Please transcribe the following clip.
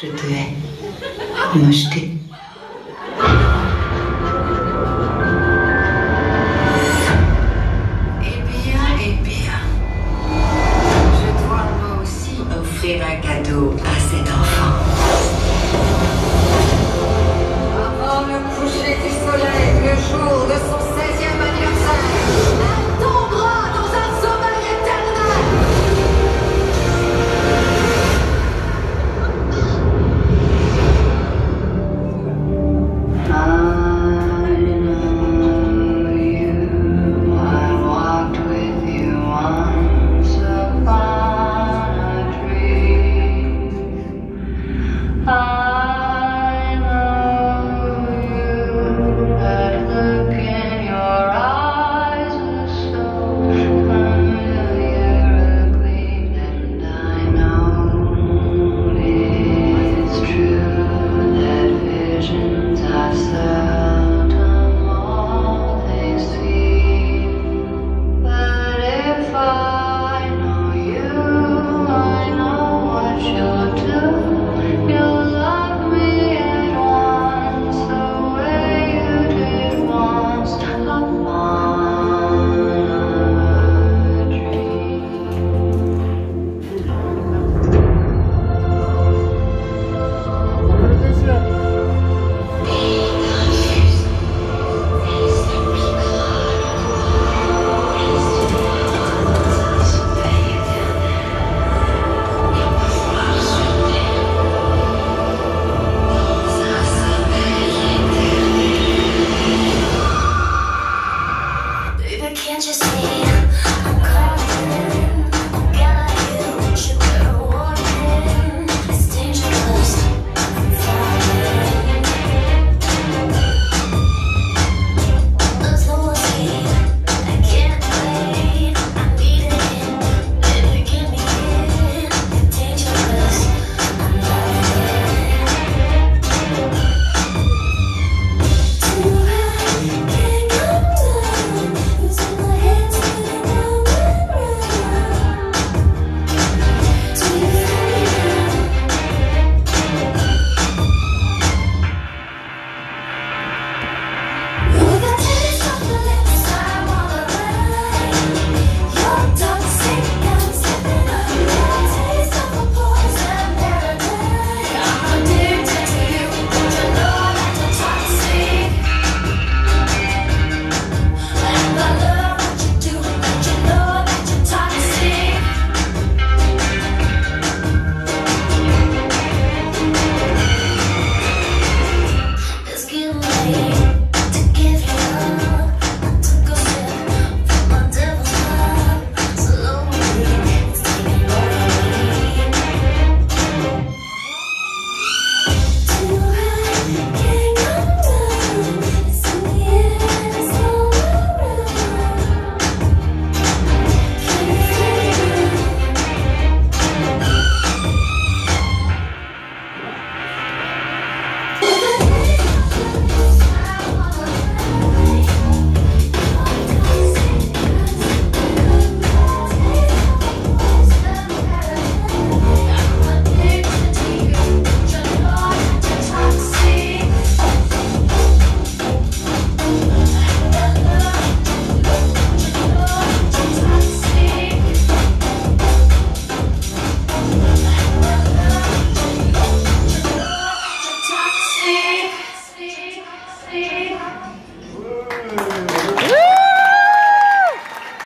Je te hais. Moi, je. Eh bien, eh bien. Je dois moi aussi offrir un cadeau à